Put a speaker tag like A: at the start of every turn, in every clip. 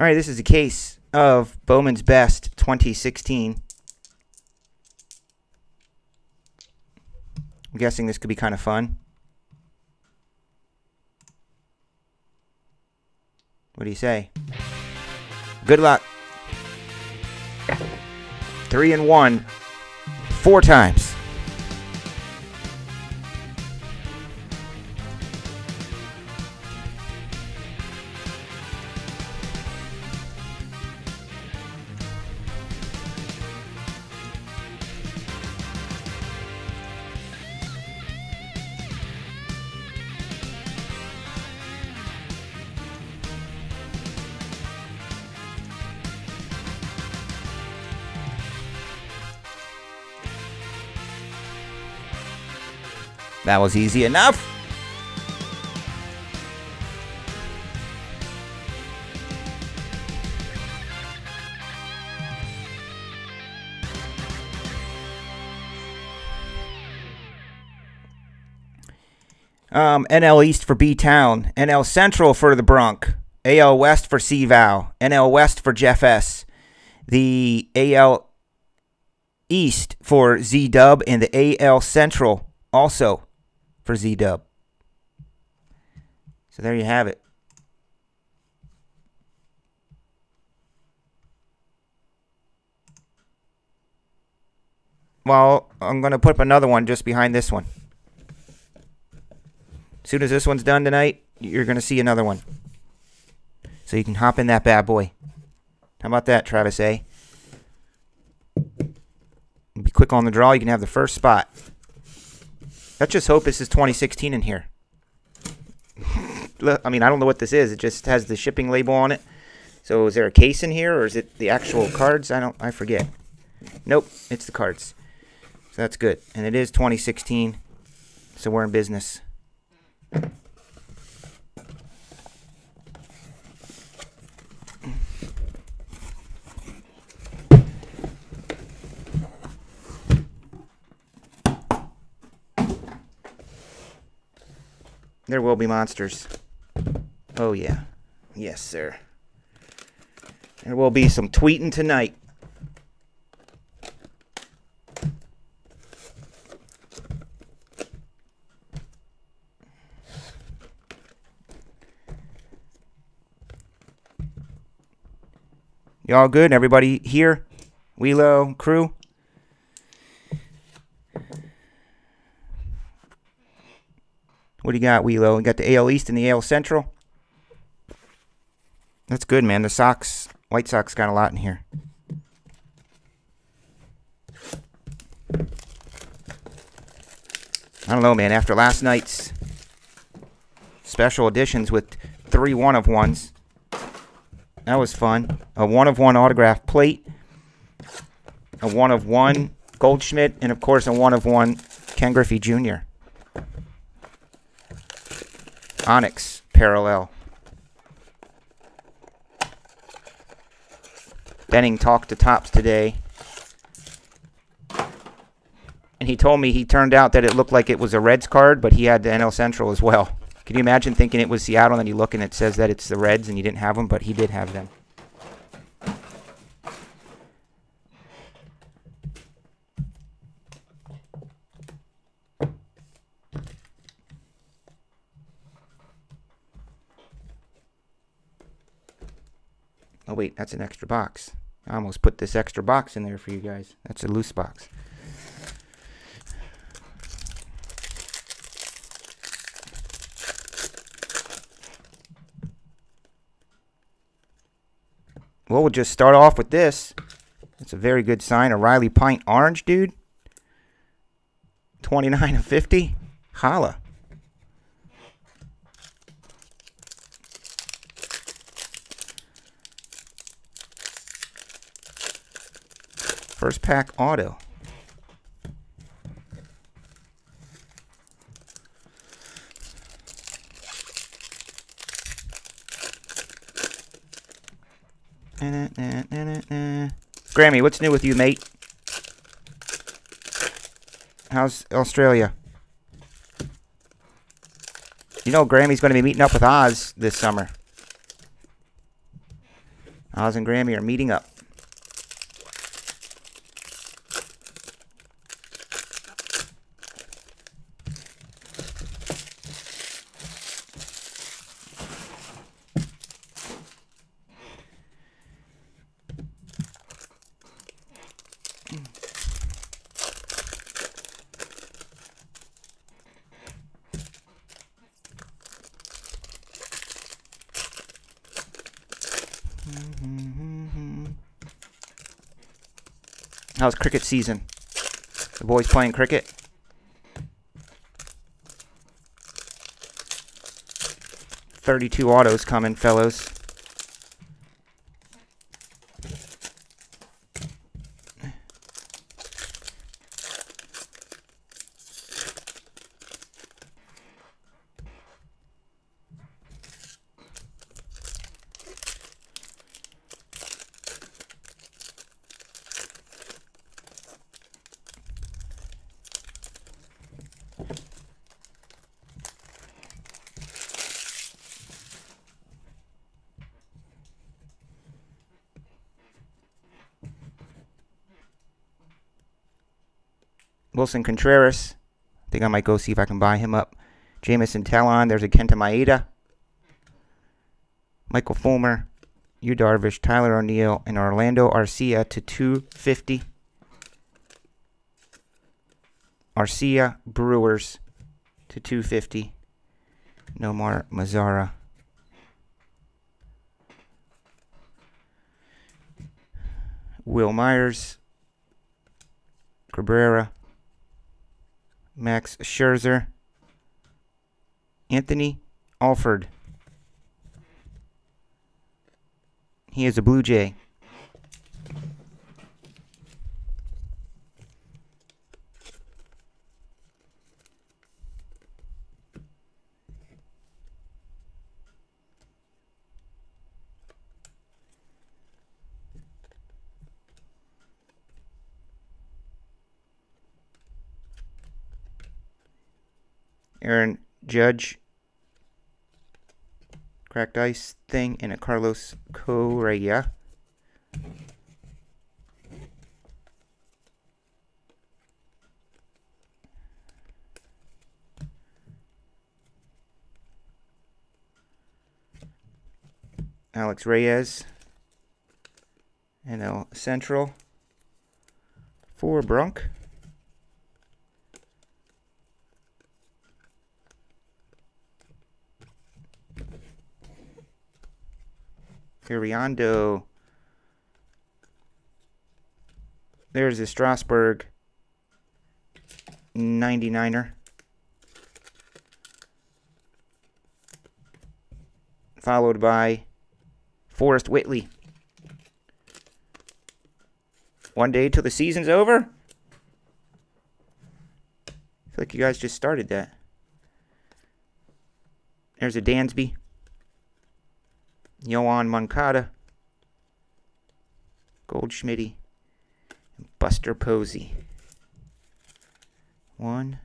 A: All right, this is a case of Bowman's Best 2016. I'm guessing this could be kind of fun. What do you say? Good luck. Three and one. Four times. That was easy enough. Um, NL East for B Town, NL Central for the Bronc, AL West for CVAL, NL West for Jeff S, the AL East for Z Dub, and the AL Central also for Z Dub. So there you have it. Well, I'm going to put up another one just behind this one. As soon as this one's done tonight, you're going to see another one. So you can hop in that bad boy. How about that, Travis A? Be quick on the draw. You can have the first spot. Let's just hope this is 2016 in here. I mean, I don't know what this is. It just has the shipping label on it. So is there a case in here, or is it the actual cards? I don't. I forget. Nope, it's the cards. So that's good. And it is 2016. So we're in business. There will be monsters. Oh, yeah. Yes, sir. There will be some tweeting tonight. Y'all good? Everybody here? Wheelo crew? What do you got, Wheelo? You got the AL East and the AL Central? That's good, man. The Sox, White Sox got a lot in here. I don't know, man. After last night's special editions with three one of ones, that was fun. A one of one autograph plate, a one of one Goldschmidt, and of course a one of one Ken Griffey Jr. Onyx parallel. Benning talked to Topps today. And he told me he turned out that it looked like it was a Reds card, but he had the NL Central as well. Can you imagine thinking it was Seattle and then you look and it says that it's the Reds and you didn't have them, but he did have them. Oh wait, that's an extra box. I almost put this extra box in there for you guys. That's a loose box. Well, we'll just start off with this. It's a very good sign. A Riley Pint Orange, dude. 29 of 50. Holla. First pack auto. Grammy, what's new with you, mate? How's Australia? You know Grammy's going to be meeting up with Oz this summer. Oz and Grammy are meeting up. How's cricket season? The boys playing cricket? Thirty-two autos coming, fellows. Willson Contreras. I think I might go see if I can buy him up. Jameson Taillon. There's a Kenta Maeda. Michael Fulmer. Yu Darvish. Tyler O'Neill. And Orlando Arcia to 250. Arcia Brewers to 250. No more Mazara. Wil Myers. Cabrera. Max Scherzer, Anthony Alford. He is a Blue Jay. Aaron Judge. Cracked ice thing and a Carlos Correa. Alex Reyes. NL Central. For Brunk. Iriando. There's a Strasburg 99er. Followed by Forrest Whitley. One day till the season's over? I feel like you guys just started that. There's a Dansby. Yoan Moncada, Goldschmidt, and Buster Posey. One,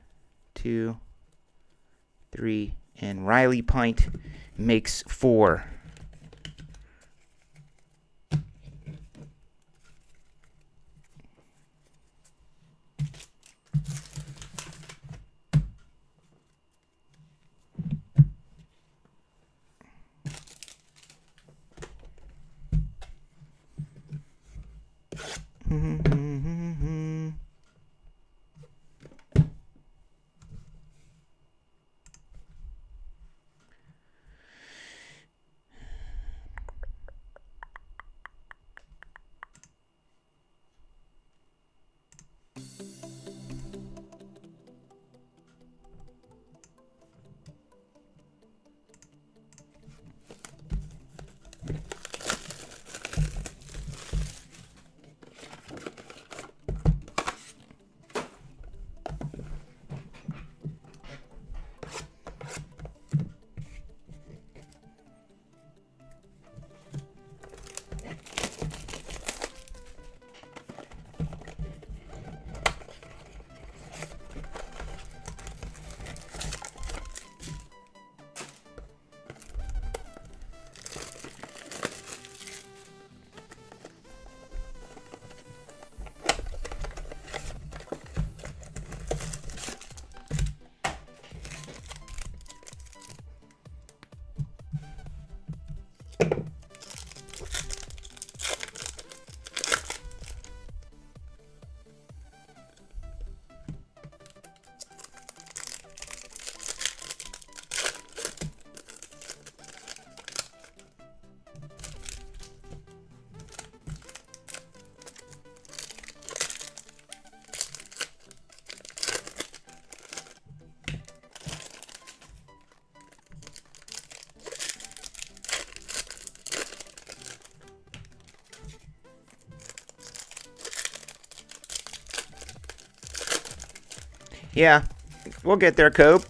A: two, three, and Riley Pint makes four. Yeah, we'll get there, Cope.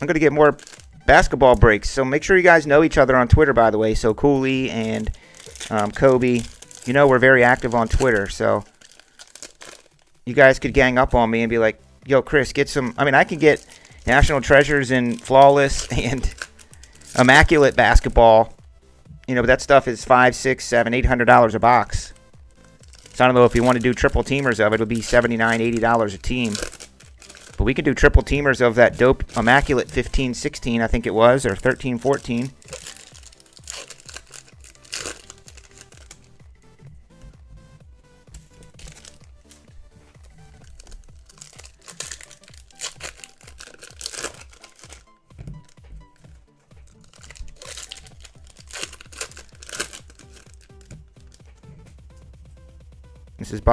A: I'm going to get more basketball breaks. So make sure you guys know each other on Twitter, by the way. So Cooley and um, Kobe, you know we're very active on Twitter. So you guys could gang up on me and be like, yo, Chris, get some. I mean, I can get National Treasures and Flawless and Immaculate Basketball. You know, but that stuff is five, six, seven, eight hundred dollars a box. So I don't know if you want to do triple teamers of it, it'll be $79, $80 a team. But we could do triple teamers of that dope Immaculate 15, 16, I think it was, or 13, 14.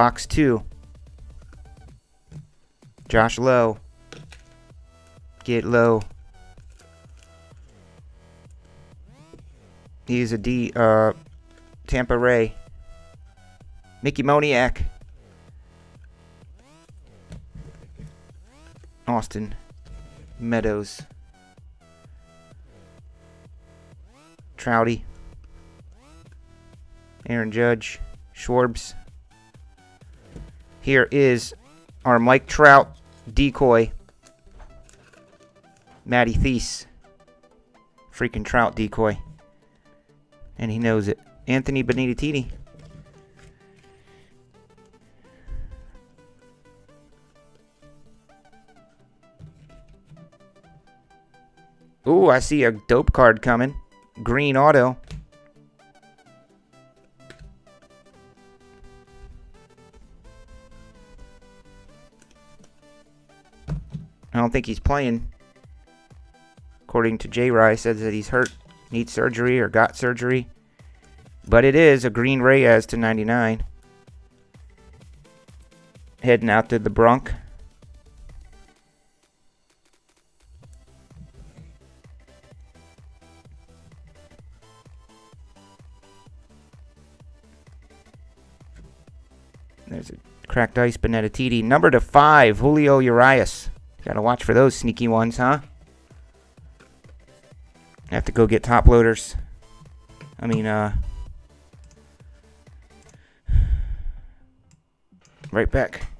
A: Box two. Josh Lowe. Get low. He's a D uh Tampa Ray. Mickey Moniak. Austin Meadows. Trouty. Aaron Judge. Schwarbs. Here is our Mike Trout decoy. Matty Thaiss. Freaking Trout decoy. And he knows it. Anthony Benintendi. Ooh, I see a dope card coming. Green auto. I don't think he's playing. According to J. Rye, says that he's hurt, needs surgery, or got surgery. But it is a Green Reyes to 99. Heading out to the Bronc. There's a cracked ice Benintendi. Number to five, Julio Urias. Gotta watch for those sneaky ones, huh? Have to go get top loaders. I mean, uh... Right back.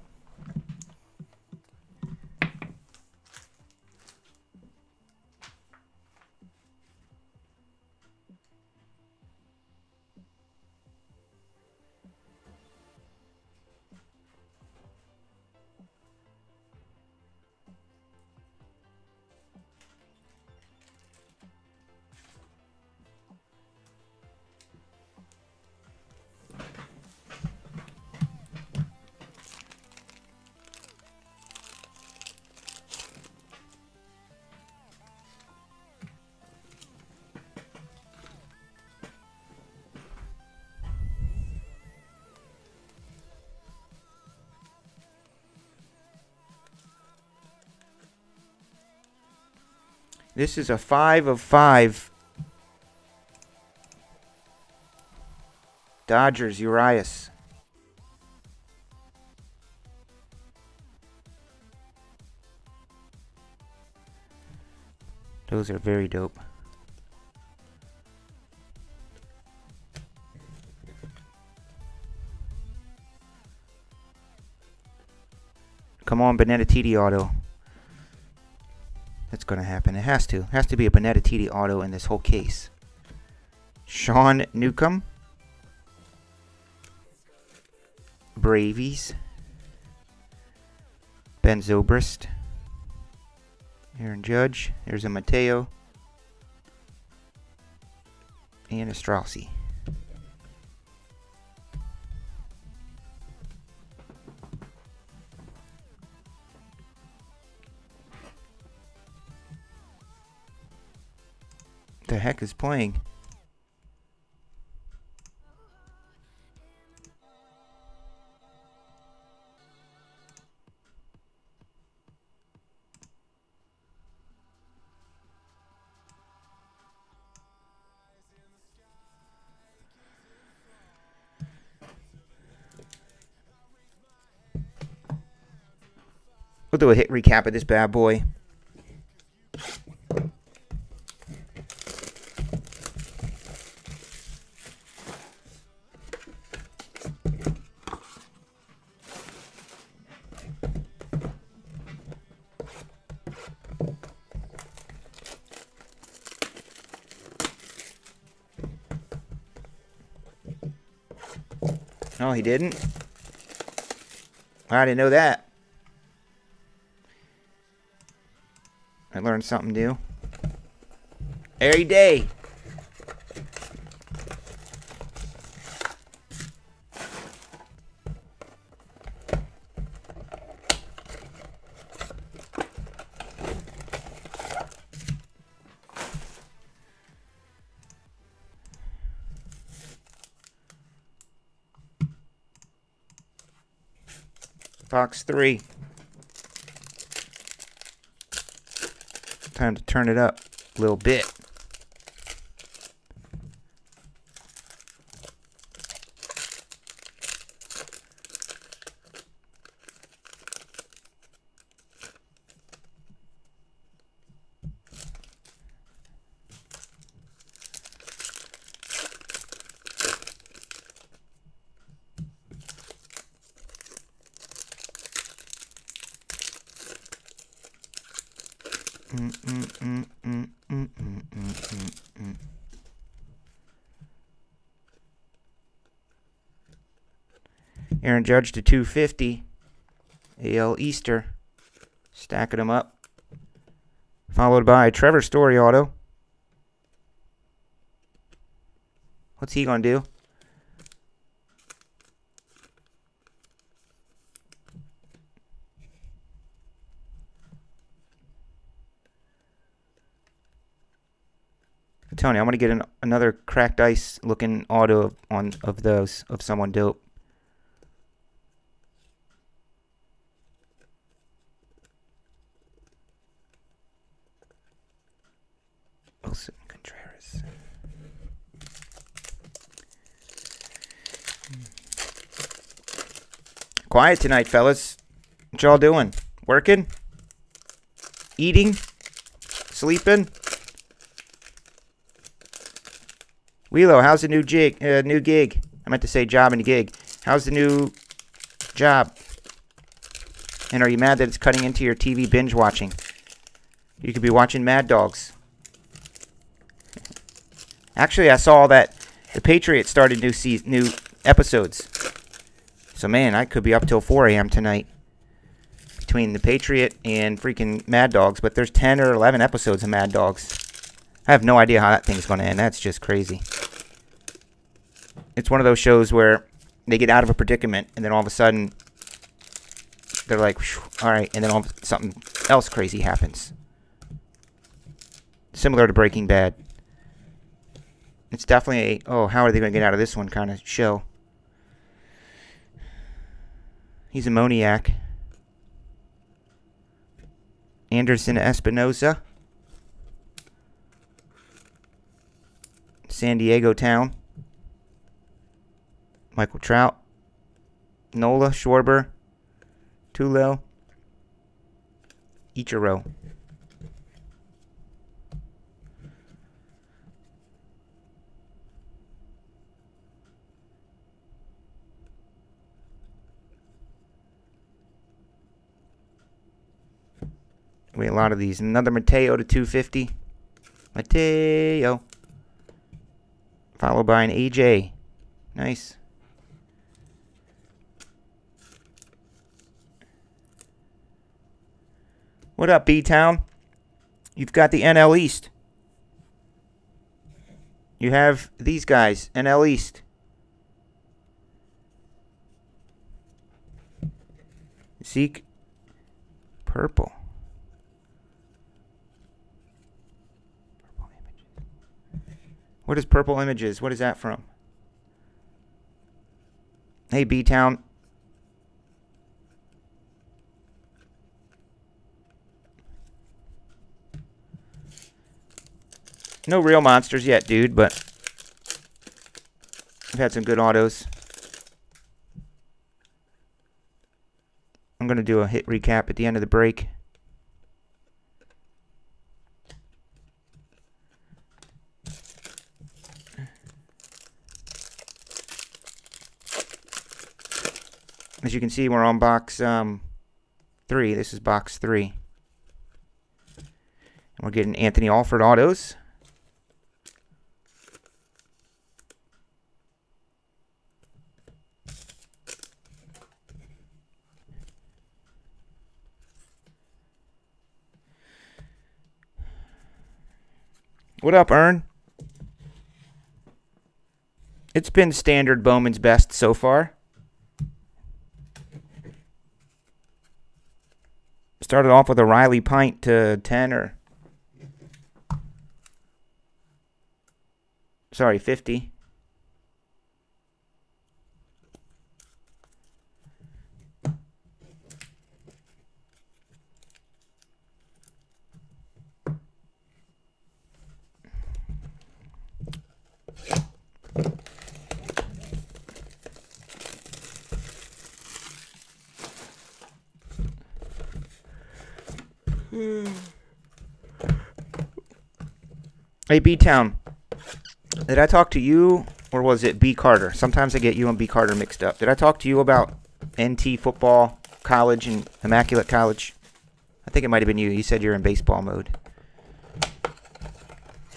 A: This is a five of five. Dodgers, Urias. Those are very dope. Come on, Benintendi auto. Going to happen. It has to. It has to be a Benintendi auto in this whole case. Sean Newcomb. Bravies. Ben Zobrist. Aaron Judge. There's a Mateo. And a Straussy. the heck is playing? We'll do a hit recap of this bad boy. He didn't. I didn't know that. I learned something new. Every day. Box three. Time to turn it up a little bit. Aaron Judge to 250. AL Easter. Stacking them up. Followed by Trevor Story Auto. What's he going to do? Tony, I'm gonna get an, another cracked ice looking auto on of those of someone dope. Willson Contreras. Quiet tonight, fellas. What y'all doing? Working? Eating? Sleeping? Wheelo, how's the new jig? Uh, new gig? I meant to say job and gig. How's the new job? And are you mad that it's cutting into your TV binge watching? You could be watching Mad Dogs. Actually, I saw that the Patriots started new se- new episodes. So man, I could be up till 4 a.m. tonight between the Patriot and freaking Mad Dogs. But there's 10 or 11 episodes of Mad Dogs. I have no idea how that thing's going to end. That's just crazy. It's one of those shows where they get out of a predicament and then all of a sudden they're like, all right, and then all something else crazy happens. Similar to Breaking Bad. It's definitely a, oh, how are they going to get out of this one kind of show. He's a Moniak. Anderson Espinoza. San Diego Town. Michael Trout. Nola Schwarber. Tulo. Ichiro. We a lot of these. Another Mateo to 250. Mateo. Followed by an AJ. Nice. What up, B-Town? You've got the NL East. You have these guys, NL East. Zeke. Purple. What is Purple Images? What is that from? Hey, B-Town. No real monsters yet, dude, but I've had some good autos. I'm going to do a hit recap at the end of the break. As you can see, we're on box um, three. This is box three. And we're getting Anthony Alford autos. What up, Ern? It's been standard Bowman's best so far. Started off with a Riley pint to 10 or. Sorry, 50. Hey, B Town. Did I talk to you or was it B Carter? Sometimes I get you and B Carter mixed up. Did I talk to you about NT football, college, and Immaculate College? I think it might have been you. You said you're in baseball mode.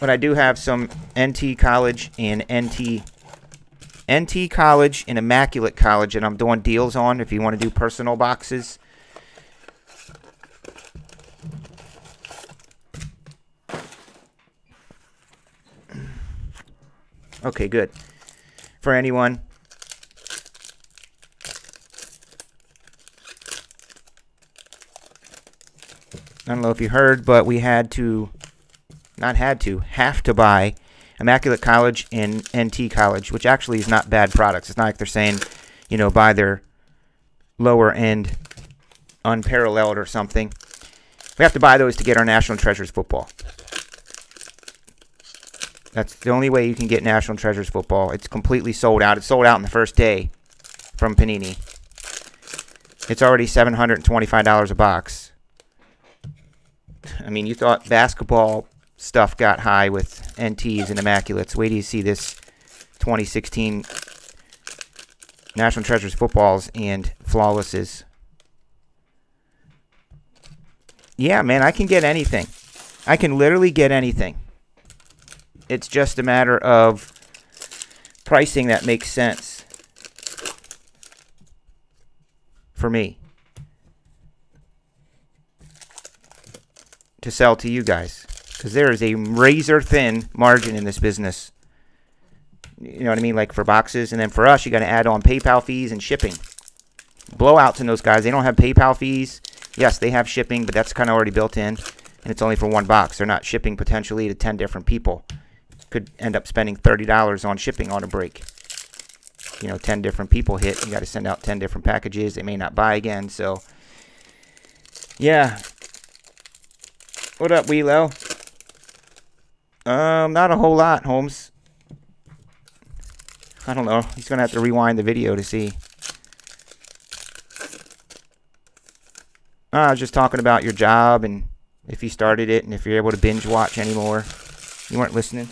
A: But I do have some NT college and NT NT college and Immaculate College, and I'm doing deals on if you want to do personal boxes. Okay, good. For anyone. I don't know if you heard, but we had to, not had to, have to buy Immaculate College and NT College, which actually is not bad products. It's not like they're saying, you know, buy their lower end unparalleled or something. We have to buy those to get our National Treasures football. That's the only way you can get National Treasures football. It's completely sold out. It's sold out in the first day from Panini. It's already $725 a box. I mean, you thought basketball stuff got high with NTs and Immaculates. Wait till you see this 2016 National Treasures footballs and flawlesses. Yeah, man, I can get anything. I can literally get anything. It's just a matter of pricing that makes sense for me to sell to you guys because there is a razor thin margin in this business. You know what I mean? Like for boxes, and then for us, you got to add on PayPal fees and shipping. Blowouts in those guys. They don't have PayPal fees. Yes, they have shipping, but that's kind of already built in, and it's only for one box. They're not shipping potentially to 10 different people could end up spending $30 on shipping on a break. You know, 10 different people hit. You got to send out 10 different packages. They may not buy again. So, yeah. What up, Wheelo? Um, not a whole lot, Holmes. I don't know. He's going to have to rewind the video to see. I was just talking about your job and if you started it and if you're able to binge watch anymore. You weren't listening?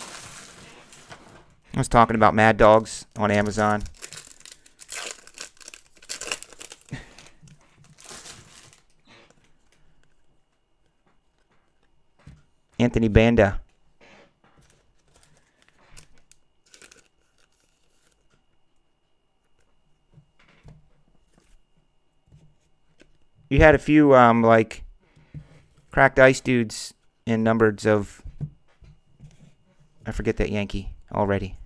A: I was talking about Mad Dogs on Amazon. Anthony Banda. You had a few um like cracked ice dudes in numbers of I forget that Yankee already.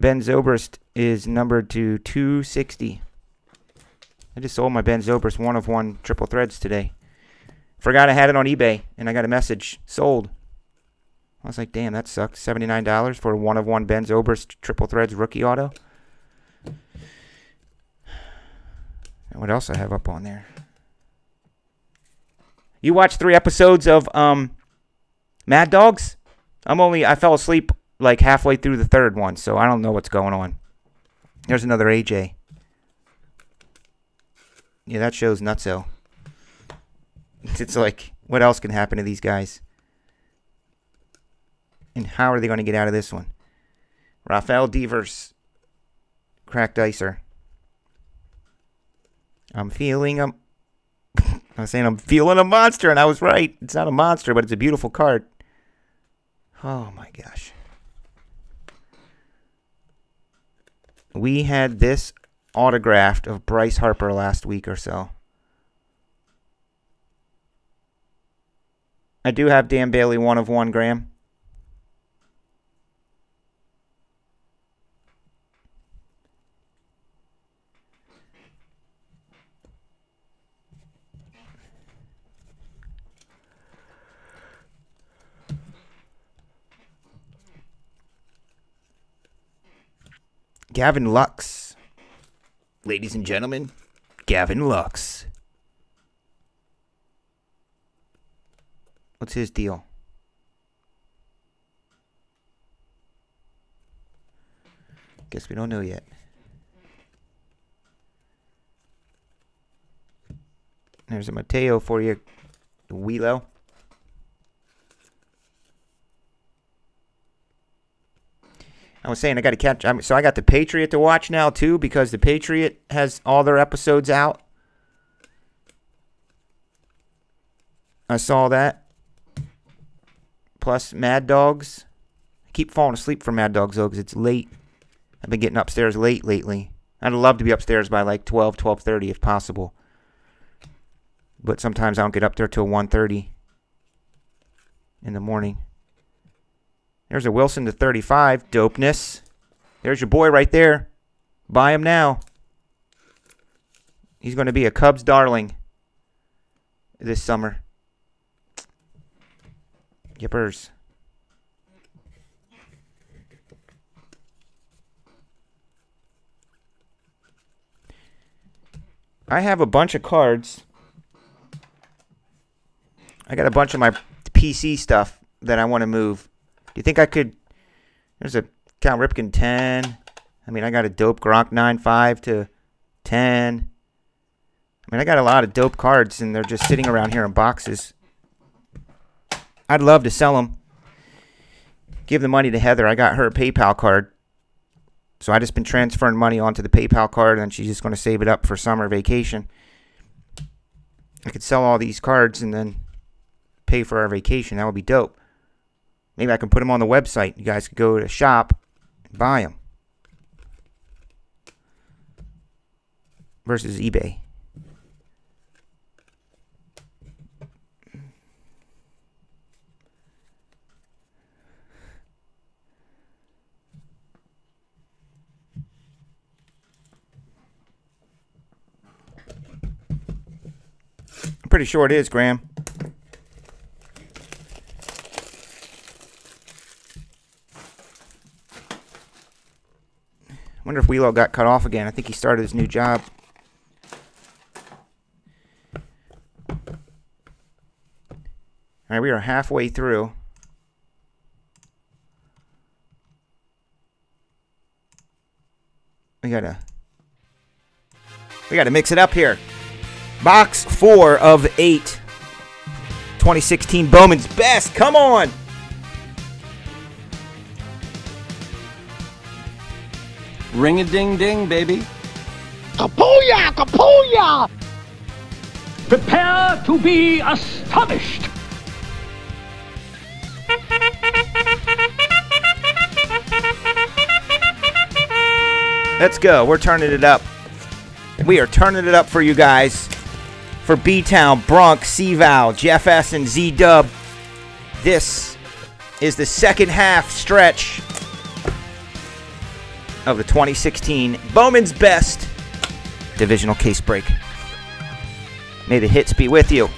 A: Ben Zobrist is numbered to 260. I just sold my Ben Zobrist one of one triple threads today. Forgot I had it on eBay, and I got a message sold. I was like, damn, that sucked. $79 for a one of one Ben Zobrist triple threads rookie auto. And what else I have up on there? You watched three episodes of um, Mad Dogs? I'm only I fell asleep like halfway through the third one, so I don't know what's going on. There's another AJ. Yeah, that shows nutso. It's like, what else can happen to these guys? And how are they going to get out of this one? Rafael Devers, cracked dicer. I'm feeling a. I was saying I'm feeling a monster, and I was right. It's not a monster, but it's a beautiful card. Oh my gosh. We had this autographed of Bryce Harper last week or so. I do have Dan Bailey one of one, Graham. Gavin Lux. Ladies and gentlemen, Gavin Lux. What's his deal? Guess we don't know yet. There's a Mateo for you, Wheelo. I was saying I got to catch. I'm, so I got the Patriot to watch now too because the Patriot has all their episodes out. I saw that. Plus Mad Dogs. I keep falling asleep for Mad Dogs though because it's late. I've been getting upstairs late lately. I'd love to be upstairs by like 12, 12.30 if possible. But sometimes I don't get up there till 1.30 in the morning. There's a Willson to 35. Dopeness. There's your boy right there. Buy him now. He's going to be a Cubs darling this summer. Yippers. I have a bunch of cards. I got a bunch of my PC stuff that I want to move. Do you think I could? There's a Cal Ripken 10. I mean, I got a dope Gronk 9.5 to 10. I mean, I got a lot of dope cards, and they're just sitting around here in boxes. I'd love to sell them. Give the money to Heather. I got her a PayPal card. So I just been transferring money onto the PayPal card, and she's just going to save it up for summer vacation. I could sell all these cards and then pay for our vacation. That would be dope. Maybe I can put them on the website. You guys could go to shop and buy them. Versus eBay. I'm pretty sure it is, Graham. Wonder if Wheelo got cut off again. I think he started his new job. All right, we are halfway through. We gotta we gotta mix it up here. Box four of eight. 2016 Bowman's best. Come on.
B: Ring a ding ding, baby.
C: Kapuya! Kapuya!
D: Prepare to be astonished.
A: Let's go. We're turning it up. We are turning it up for you guys. For B Town, Bronx, C Val, Jeff S, and Z Dub. This is the second half stretch of the 2016 Bowman's Best Divisional Case Break. May the hits be with you.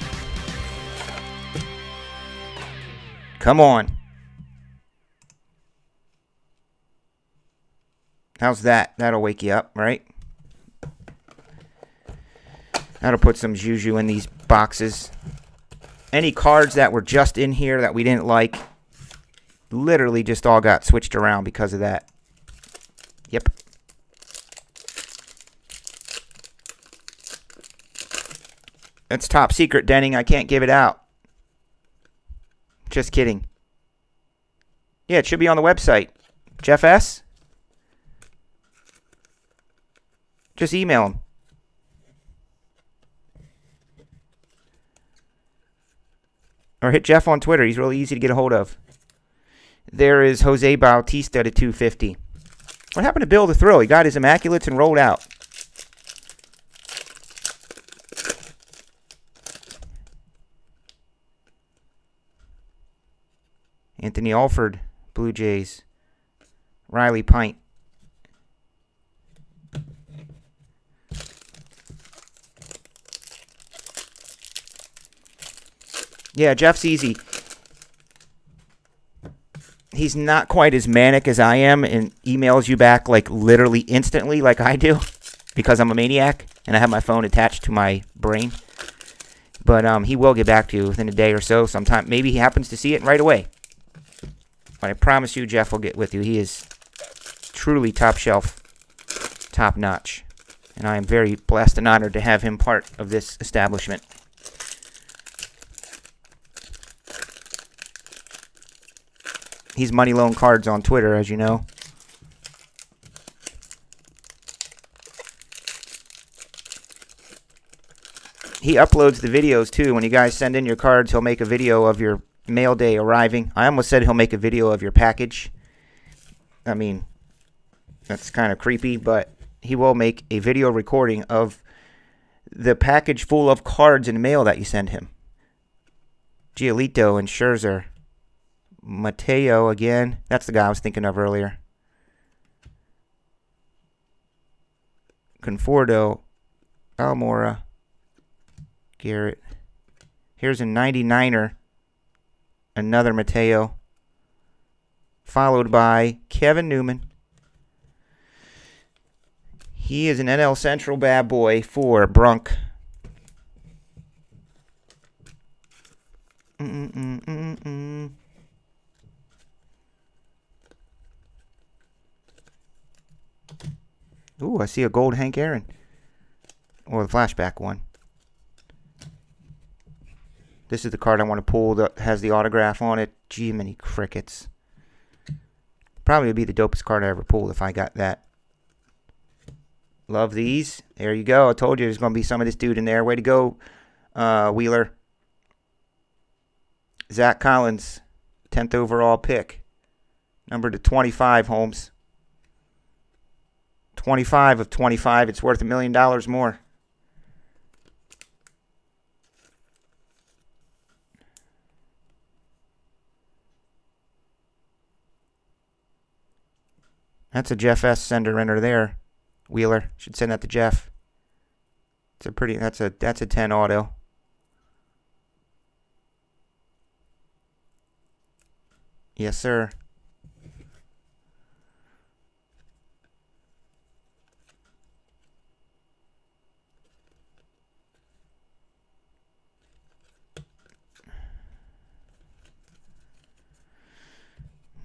A: Come on. How's that? That'll wake you up, right? That'll put some juju in these boxes. Any cards that were just in here that we didn't like, literally just all got switched around because of that. Yep. It's top secret, Denning. I can't give it out. Just kidding. Yeah, it should be on the website. Jeff S. Just email him. Or hit Jeff on Twitter. He's really easy to get a hold of. There is Jose Bautista at 250. What happened to Bill the Thrill? He got his immaculates and rolled out. Anthony Alford, Blue Jays. Riley Pint. Yeah, Jeff's easy. He's not quite as manic as I am and emails you back like literally instantly like I do because I'm a maniac and I have my phone attached to my brain. But um, he will get back to you within a day or so. Sometime maybe he happens to see it right away. But I promise you, Jeff will get with you. He is truly top shelf, top notch, and I am very blessed and honored to have him part of this establishment. He's Money Loan Cards on Twitter, as you know. He uploads the videos too. When you guys send in your cards, he'll make a video of your mail day arriving. I almost said he'll make a video of your package. I mean, that's kind of creepy, but he will make a video recording of the package full of cards and mail that you send him. Giolito and Scherzer. Mateo again. That's the guy I was thinking of earlier. Conforto. Almora. Garrett. Here's a 99er. Another Mateo. Followed by Kevin Newman. He is an NL Central bad boy for Brunk. Mm-mm-mm-mm. Ooh, I see a gold Hank Aaron. Or the flashback one. This is the card I want to pull that has the autograph on it. Jiminy Crickets. Probably would be the dopest card I ever pulled if I got that. Love these. There you go. I told you there's going to be some of this dude in there. Way to go, uh, Wheeler. Zack Collins, 10th overall pick. Number to 25, Holmes. 25 of 25. It's worth a million dollars more. That's a Jeff S. sender enter there. Wheeler should send that to Jeff. It's a pretty. That's a that's a 10 auto. Yes, sir.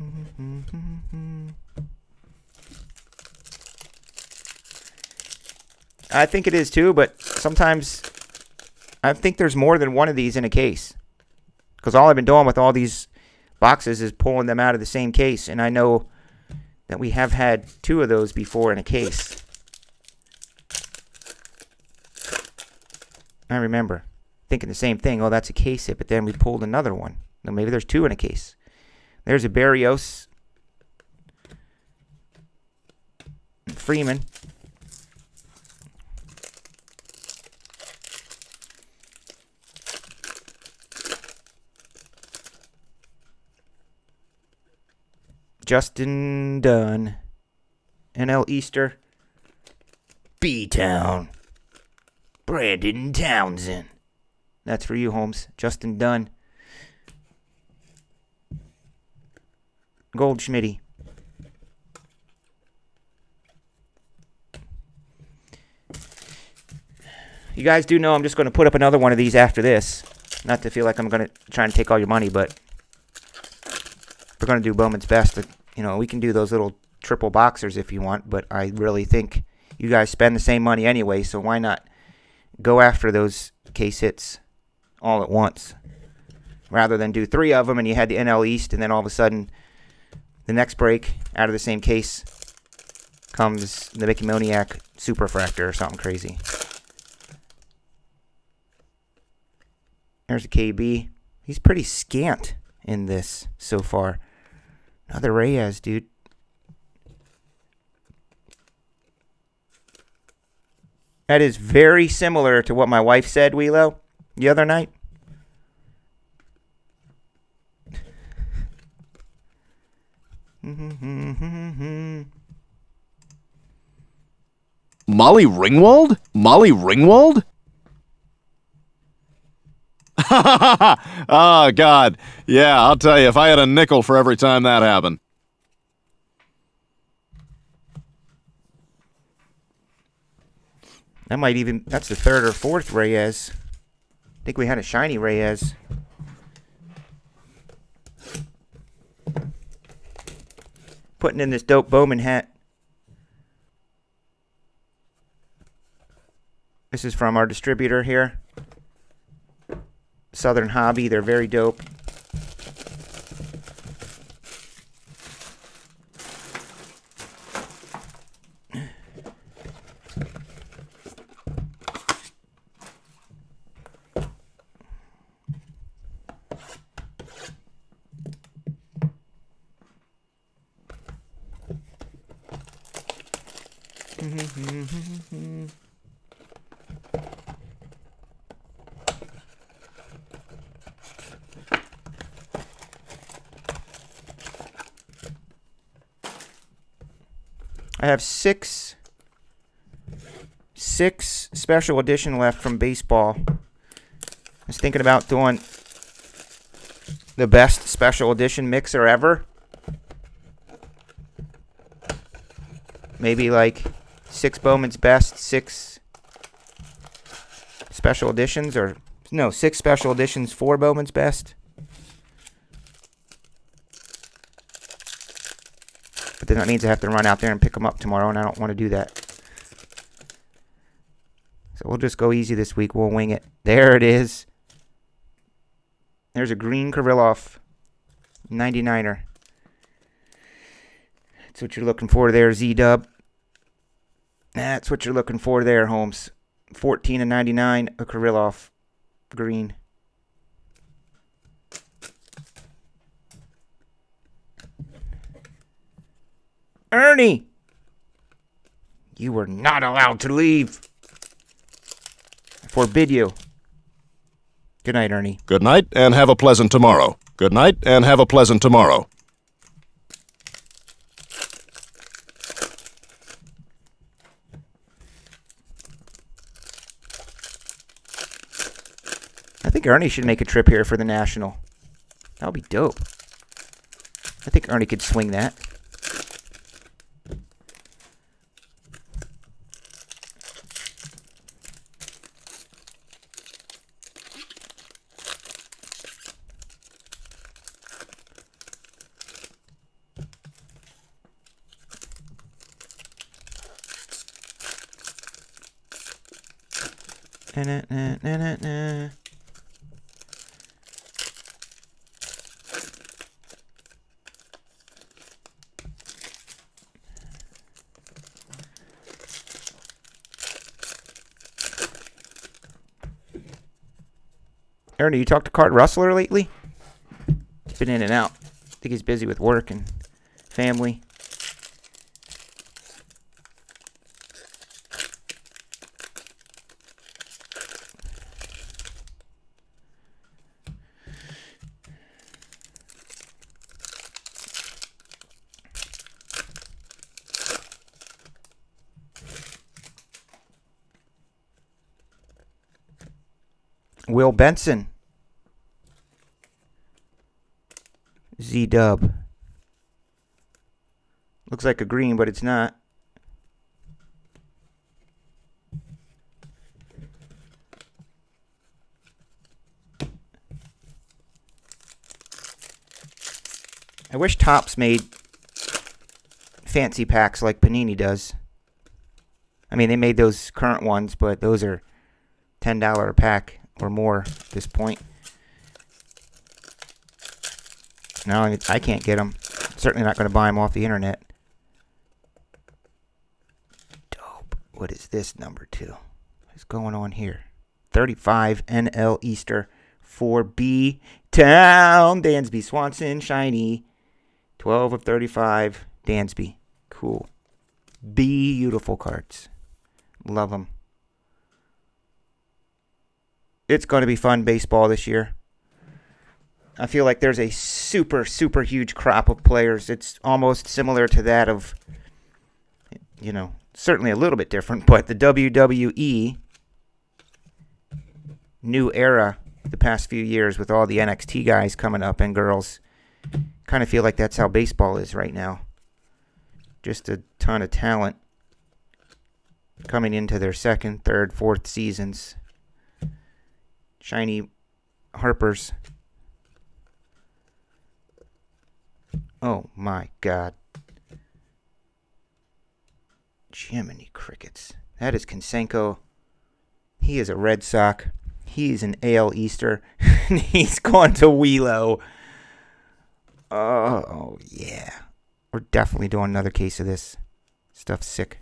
A: Mm-hmm. I think it is too, but sometimes I think there's more than one of these in a case. Because all I've been doing with all these boxes is pulling them out of the same case, and I know that we have had two of those before in a case. I remember thinking the same thing. Oh, that's a case hit, but then we pulled another one. Now maybe there's two in a case. There's a Berrios. Freeman. Justin Dunn. NL Easter. B Town. Brandon Townsend. That's for you, Holmes. Justin Dunn. Goldschmidt. You guys do know I'm just going to put up another one of these after this. Not to feel like I'm going to try and take all your money, but we're going to do Bowman's best. To, you know, we can do those little triple boxers if you want, but I really think you guys spend the same money anyway, so why not go after those case hits all at once, rather than do three of them and you had the NL East, and then all of a sudden, the next break out of the same case comes the Mickey Moniak Superfractor or something crazy. There's a KB. He's pretty scant in this so far. Another Reyes, dude. That is very similar to what my wife said, Wheelo, the other night.
E: Molly Ringwald? Molly Ringwald? oh, God. Yeah, I'll tell you, if I had a nickel for every time that happened.
A: That might even, that's the third or fourth Reyes. I think we had a shiny Reyes. Putting in this dope Bowman hat. This is from our distributor here. Southern Hobby. They're very dope. I have six six special edition left from baseball. I was thinking about doing the best special edition mixer ever. Maybe like six Bowman's best, six special editions, or no, six special editions, four Bowman's best. Then that means I have to run out there and pick them up tomorrow, and I don't want to do that. So we'll just go easy this week. We'll wing it. There it is. There's a green Kirilloff 99er. That's what you're looking for there, Z Dub. That's what you're looking for there, Holmes. 14 and 99, a Kirilloff green. Ernie! You were not allowed to leave. I forbid you. Good night, Ernie.
E: Good night, and have a pleasant tomorrow. Good night, and have a pleasant tomorrow.
A: I think Ernie should make a trip here for the National. That would be dope. I think Ernie could swing that. Ernie, you talked to Cart Rustler lately? He's been in and out. I think he's busy with work and family. Will Benson. Z Dub. Looks like a green, but it's not. I wish Topps made fancy packs like Panini does. I mean, they made those current ones, but those are $10 a pack. or more at this point. No, I- can't get them. Certainly not going to buy them off the internet. Dope. What is this number two? What's going on here? 35 NL Easter for B Town. Dansby Swanson, shiny. 12 of 35. Dansby. Cool. Beautiful cards. Love them. It's going to be fun baseball this year. I feel like there's a super, super huge crop of players. It's almost similar to that of, you know, certainly a little bit different, but the WWE new era the past few years with all the NXT guys coming up and girls. Kind of feel like that's how baseball is right now. Just a ton of talent coming into their second, third, fourth seasons. Shiny Harpers. Oh my god. Jiminy Crickets. That is Canseco. He is a Red Sox. He's an AL Easter. He's going to Wheelo. Oh, yeah. We're definitely doing another case of this. Stuff sick.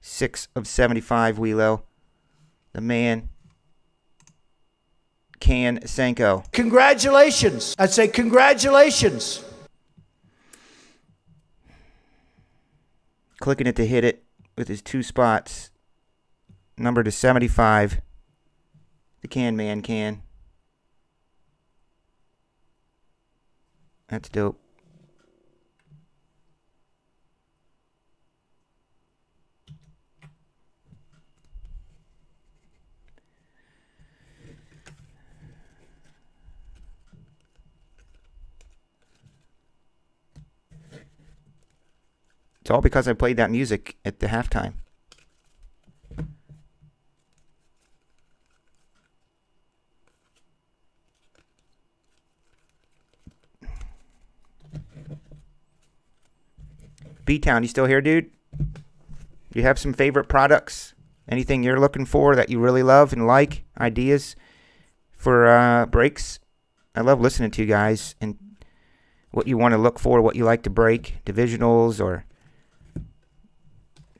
A: Six of 75, Wheelo. The man. Canseco.
F: Congratulations. I'd say congratulations.
A: Clicking it to hit it with his two spots. Number to 75. The can man can. That's dope. All because I played that music at the halftime. B Town, you still here, dude? You have some favorite products? Anything you're looking for that you really love and like? Ideas for uh, breaks? I love listening to you guys and what you want to look for, what you like to break, divisionals, or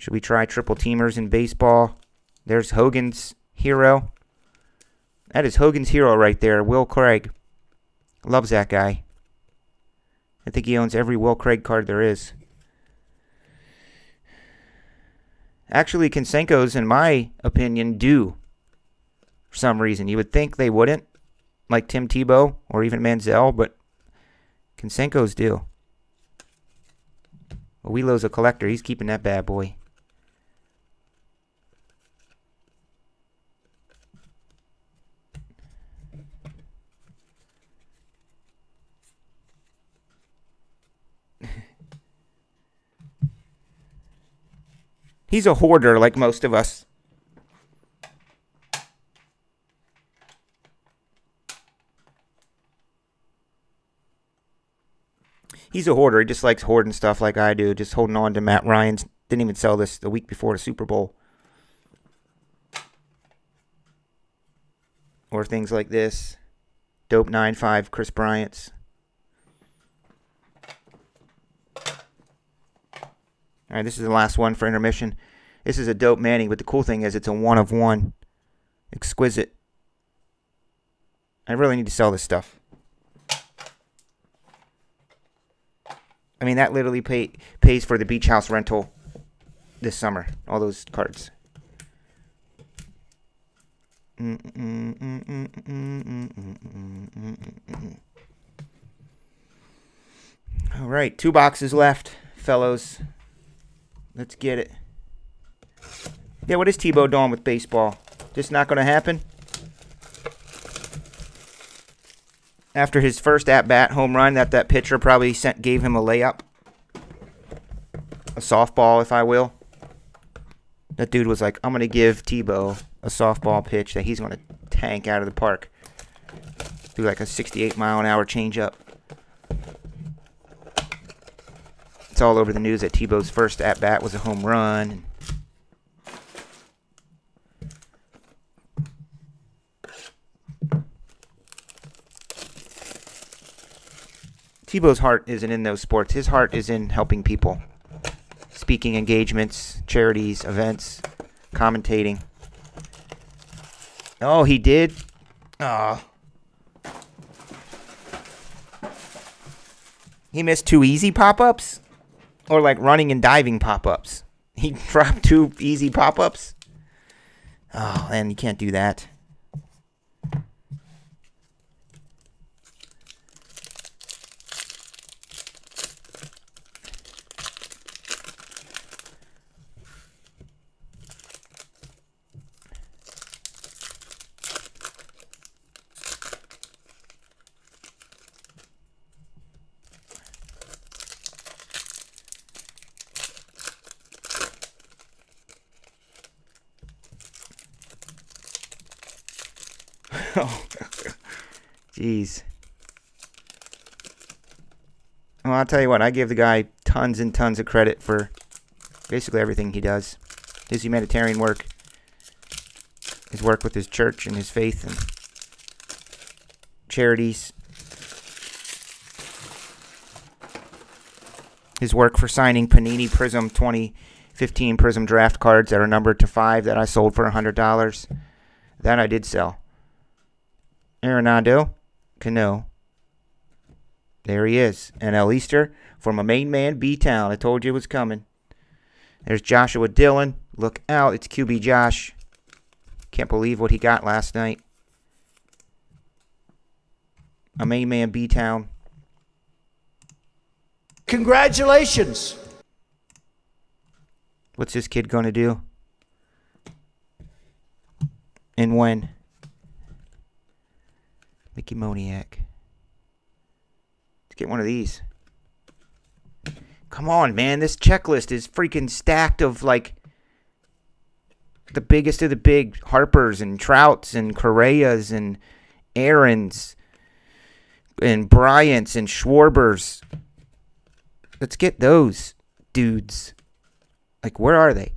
A: should we try triple teamers in baseball? There's Hogan's hero. That is Hogan's hero right there, Will Craig. Loves that guy. I think he owns every Will Craig card there is. Actually, Canseco's, in my opinion, do. For some reason. You would think they wouldn't, like Tim Tebow or even Manziel, but Canseco's do. Wheelo's a collector. He's keeping that bad boy. He's a hoarder like most of us. He's a hoarder. He just likes hoarding stuff like I do, just holding on to Matt Ryan's. Didn't even sell this the week before the Super Bowl. Or things like this. Dope 9-5 Kris Bryant's. All right, this is the last one for intermission. This is a dope Manning, but the cool thing is it's a one of one. Exquisite. I really need to sell this stuff. I mean, that literally pay, pays for the beach house rental this summer. All those cards. All right, two boxes left, fellows. Let's get it. Yeah, what is Tebow doing with baseball? Just not going to happen? After his first at-bat home run that that pitcher probably sent gave him a layup. A softball, if I will. That dude was like, I'm going to give Tebow a softball pitch that he's going to tank out of the park. Do like a 68 mile an hour changeup. It's all over the news that Tebow's first at bat was a home run. Tebow's heart isn't in those sports. His heart is in helping people, speaking engagements, charities, events, commentating. Oh, he did. Ah. He missed two easy pop ups. Or like running and diving pop ups? He dropped two easy pop ups? Oh, man, you can't do that. oh, jeez. Well, I'll tell you what. I give the guy tons and tons of credit for basically everything he does. His humanitarian work, his work with his church and his faith and charities, his work for signing Panini Prism 2015 Prism draft cards that are numbered to five that I sold for $100. That I did sell. Arenado Cano. There he is. NL Easter from a main man, B Town. I told you it was coming. There's Joshua Dillon. Look out. It's QB Josh. Can't believe what he got last night. A main man, B Town.
F: Congratulations.
A: What's this kid going to do? And when? Mickey Moniak. Let's get one of these. Come on, man. This checklist is freaking stacked of like the biggest of the big Harpers and Trouts and Correas and Aarons and Bryants and Schwarbers. Let's get those dudes. Like, where are they?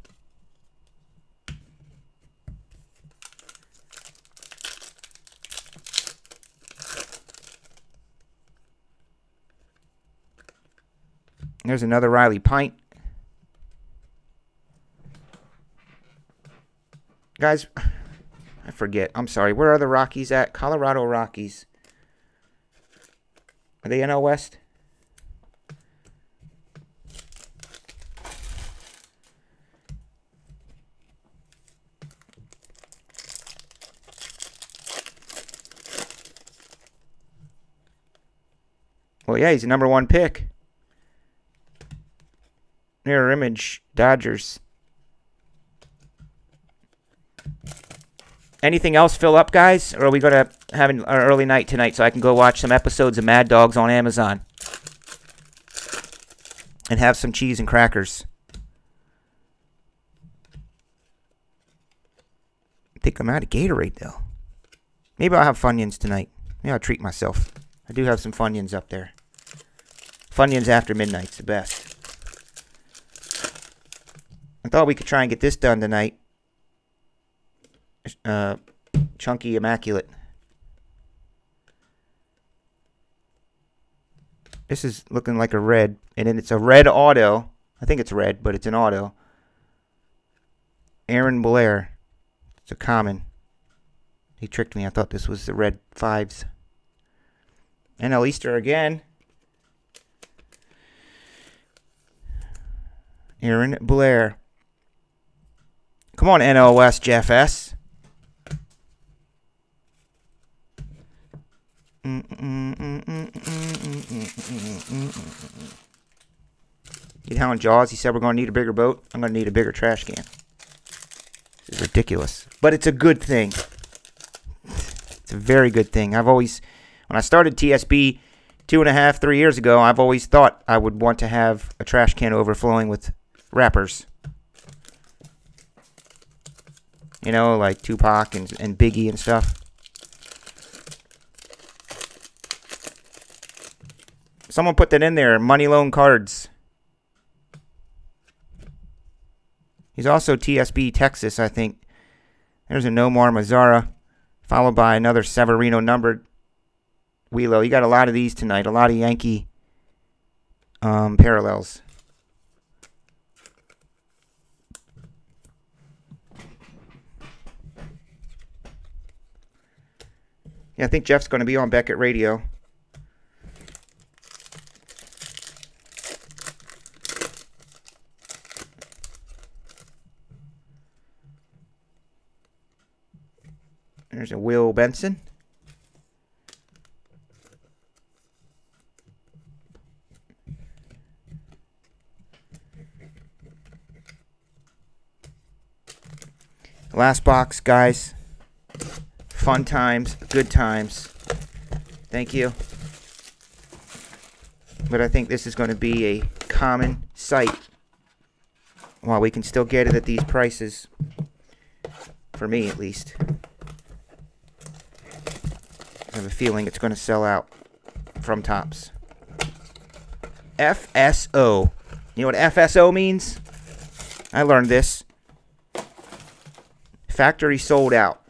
A: There's another Riley Pint. Guys, I forget. I'm sorry. Where are the Rockies at? Colorado Rockies. Are they NL West? Well, yeah, he's the number one pick. Mirror image, Dodgers. Anything else fill up, guys? Or are we going to have an early night tonight so I can go watch some episodes of Mad Dogs on Amazon? And have some cheese and crackers. I think I'm out of Gatorade, though. Maybe I'll have Funyuns tonight. Maybe I'll treat myself. I do have some Funyuns up there. Funyuns after midnight's the best. I thought we could try and get this done tonight. Uh, chunky immaculate. This is looking like a red, and then it's a red auto. I think it's red, but it's an auto. Aaron Blair. It's a common. He tricked me. I thought this was the red fives. NL Easter again. Aaron Blair. Come on, NL West, Jeff S. Get how in Jaws, he said we're going to need a bigger boat. I'm going to need a bigger trash can. This is ridiculous. But it's a good thing. It's a very good thing. I've always, when I started TSB two and a half, three years ago, I've always thought I would want to have a trash can overflowing with wrappers. You know, like Tupac and, and Biggie and stuff. Someone put that in there. Money loan cards. He's also TSB Texas, I think. There's a Nomar Mazara, followed by another Severino numbered. Wheelo, you got a lot of these tonight. A lot of Yankee um, parallels. Yeah, I think Jeff's going to be on Beckett Radio. There's a Will Benson. Last box, guys. Fun times, good times. Thank you. But I think this is going to be a common sight. While we can still get it at these prices. For me, at least. I have a feeling it's going to sell out from Topps. FSO. You know what FSO means? I learned this. Factory sold out.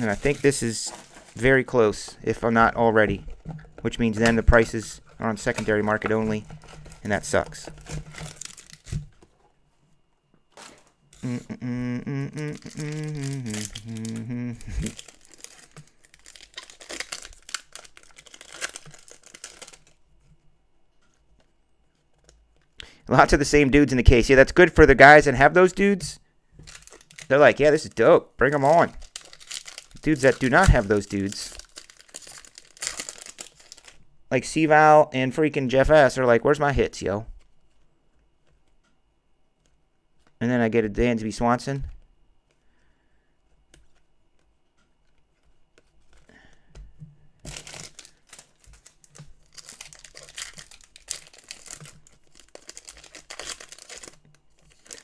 A: And I think this is very close, if I'm not already. Which means then the prices are on secondary market only, and that sucks. Lots of the same dudes in the case. Yeah, that's good for the guys that have those dudes. They're like, yeah, this is dope. Bring them on. Dudes that do not have those dudes, like C-Val and freaking Jeff S, are like, where's my hits, yo? And then I get a Dansby Swanson.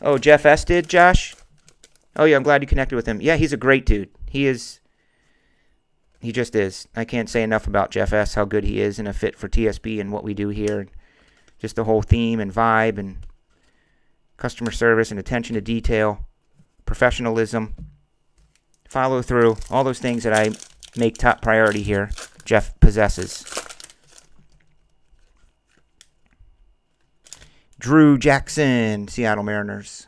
A: Oh, Jeff S did, Josh? Oh, yeah, I'm glad you connected with him. Yeah, he's a great dude. He is. He just is. I can't say enough about Jeff S, how good he is and a fit for TSB and what we do here. And just the whole theme and vibe and customer service and attention to detail, professionalism, follow through, all those things that I make top priority here, Jeff possesses. Drew Jackson, Seattle Mariners.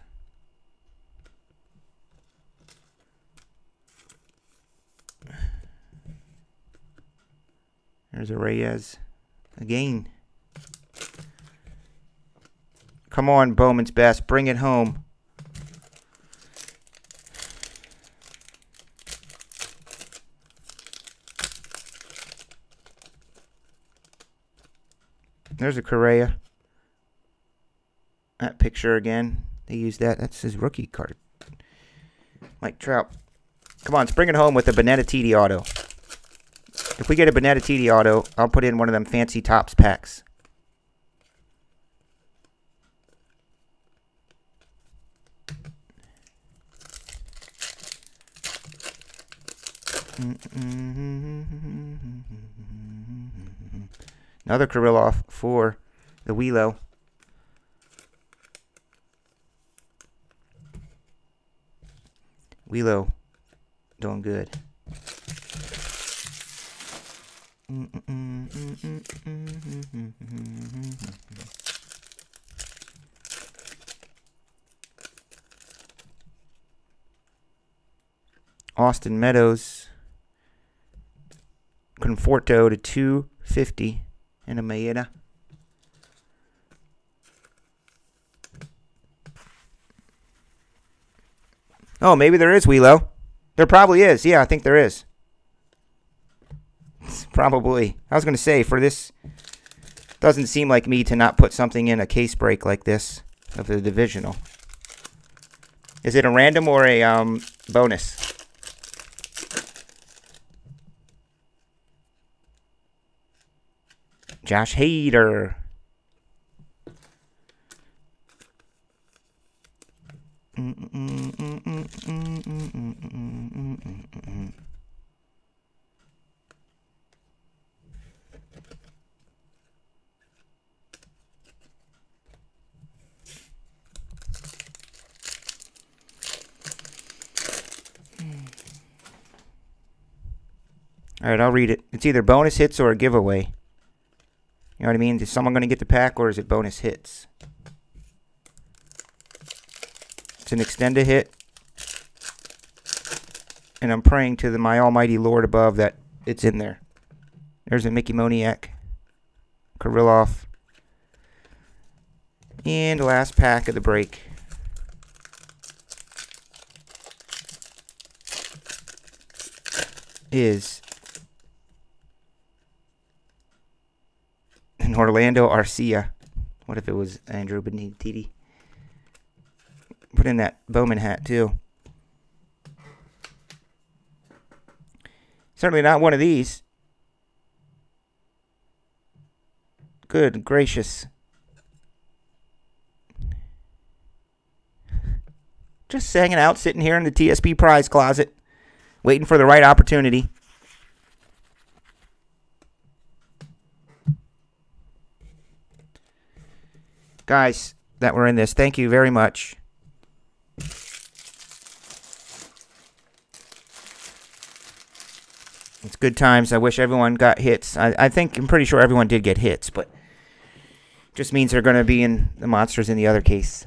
A: There's a Reyes again. Come on, Bowman's best. Bring it home. There's a Correa. That picture again. They use that. That's his rookie card. Mike Trout. Come on, bring it home with a Benintendi auto. If we get a Benintendi auto, I'll put in one of them fancy Topps packs. Another Kirilloff for the Wheelo. Wheelo doing good. Austin Meadows. Conforto to 250 and a Maeda. Oh, maybe there is Wheelo. There probably is. Yeah, I think there is. It's probably. I was going to say, for this, doesn't seem like me to not put something in a case break like this of the divisional. Is it a random or a um, bonus? Josh Hader. Mm -mm -mm All right, I'll read it. It's either bonus hits or a giveaway. You know what I mean? Is someone going to get the pack or is it bonus hits? It's an extended hit. And I'm praying to the my almighty Lord above that it's in there. There's a Mickey Moniak. Kirilloff. And last pack of the break. Is Orlando Arcia. What if it was Andrew Benintendi? Put in that Bowman hat too. Certainly not one of these. Good gracious. Just hanging out, sitting here in the TSB prize closet, waiting for the right opportunity. Guys that were in this, thank you very much. It's good times. I wish everyone got hits. I, I think I'm pretty sure everyone did get hits, but just means they're going to be in the monsters in the other case.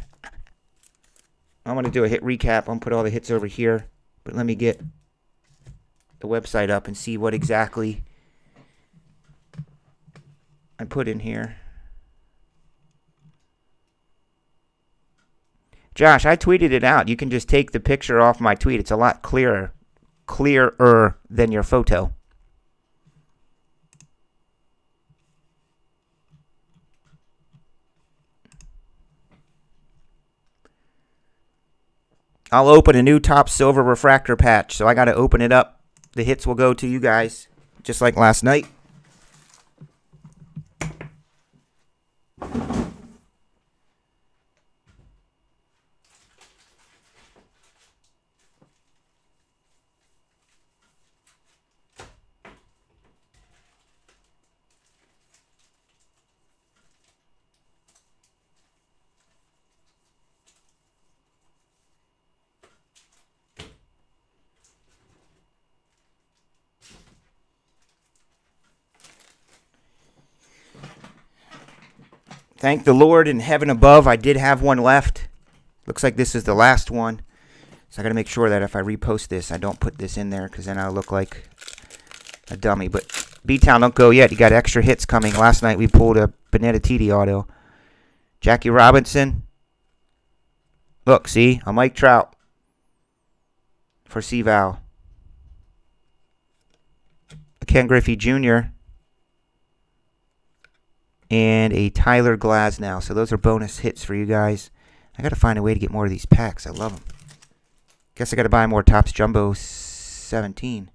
A: I'm going to do a hit recap. I'm going to put all the hits over here, but let me get the website up and see what exactly I put in here. Josh, I tweeted it out. You can just take the picture off my tweet. It's a lot clearer clearer than your photo. I'll open a new top silver refractor patch, so I got to open it up. The hits will go to you guys, just like last night. Thank the Lord in heaven above, I did have one left. Looks like this is the last one. So I got to make sure that if I repost this, I don't put this in there because then I'll look like a dummy. But B-Town, don't go yet. You got extra hits coming. Last night we pulled a Benintendi auto. Jackie Robinson. Look, see? A Mike Trout for C-Val. Ken Griffey Jr and a Tyler Glasnow. So those are bonus hits for you guys. I got to find a way to get more of these packs. I love them. Guess I got to buy more Topps Jumbo 17.